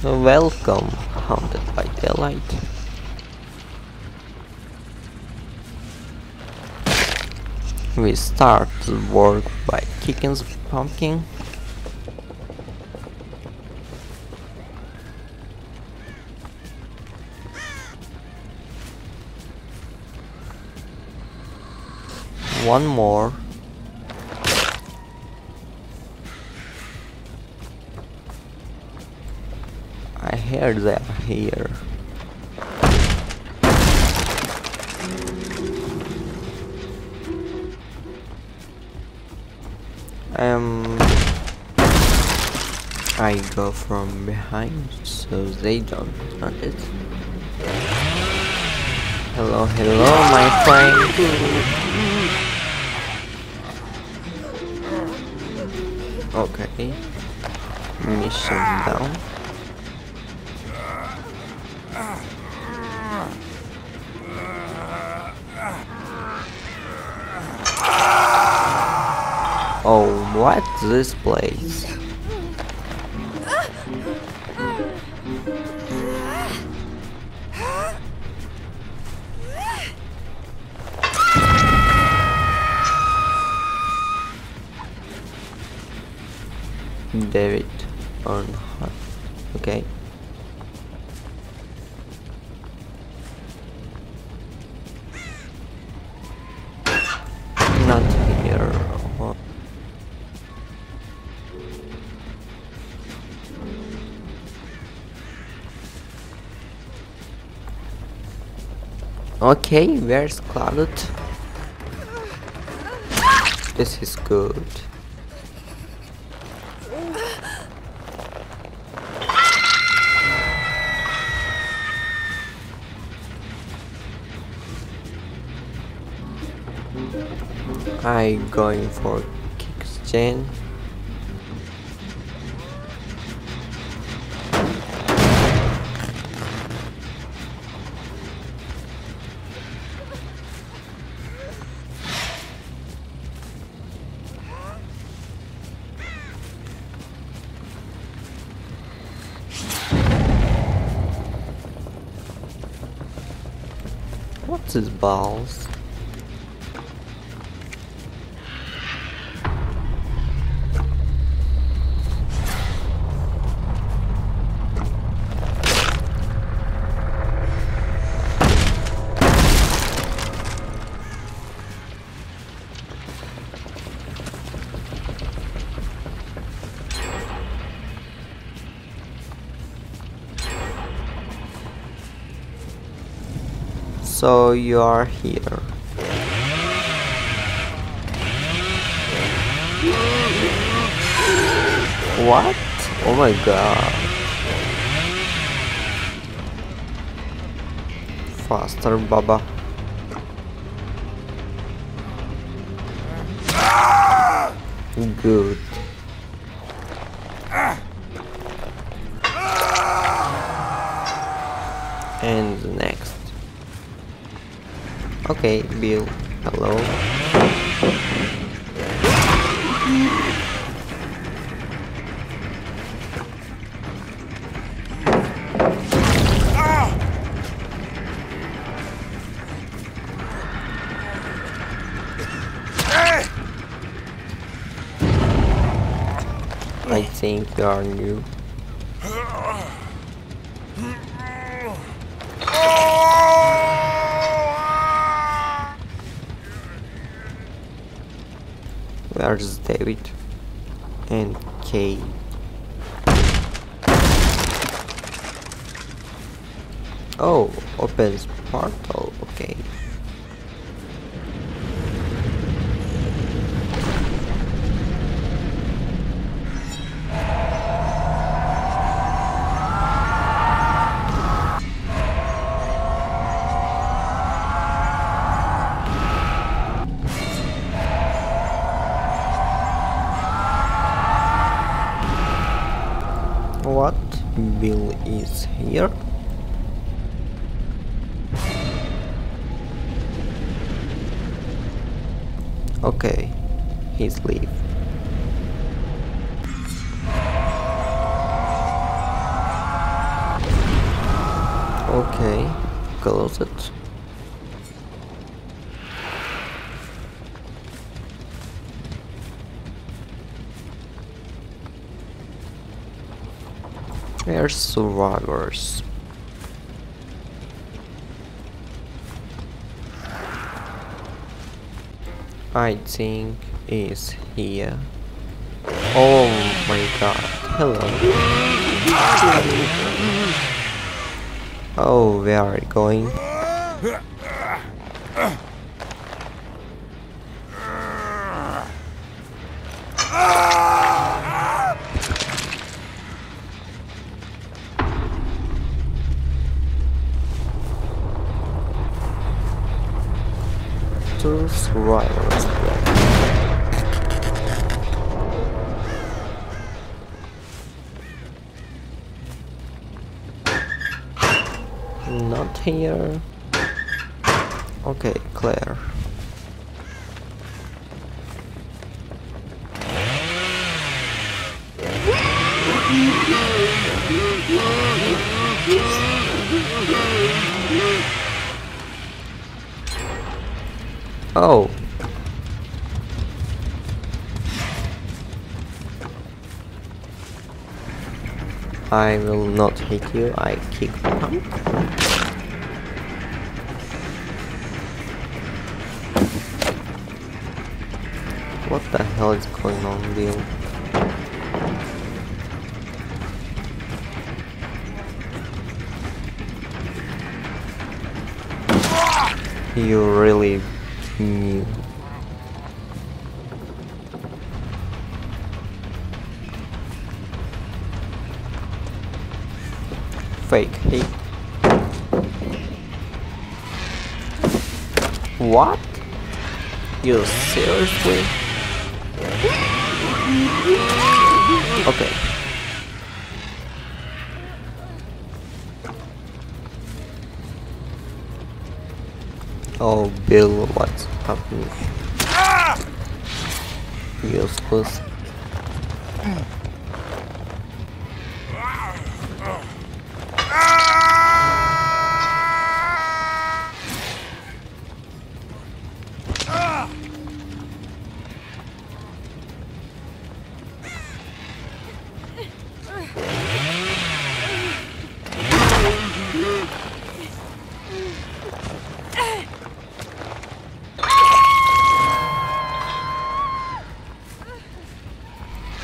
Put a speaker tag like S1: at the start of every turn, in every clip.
S1: Welcome, Haunted by Daylight. We start the work by kicking the pumpkin. One more. Hear they are here. Um, I go from behind so they don't notice. Hello, hello, my friend. Okay. Mission down. What this place? David on okay. Okay, where's Cloud? This is good. I going for kickstand. What's his balls? So you are here. What? Oh my god. Faster, Bubba. Good. Okay, Bill. Hello. I think you are new. Where's David? And Kate. Oh, opens portal, okay. what Bill is here? Okay he's leave. Okay close it. We're survivors. I think is here. Oh my god. Hello. Oh, where are you going? Left. Not here. Okay, Claire. Oh. I will not hit you, I kick pump. What the hell is going on, Bill? You really Fake hit. What? You seriously? Okay. Oh, Bill, what's happening? Useless.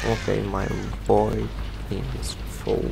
S1: Okay, my boy is full.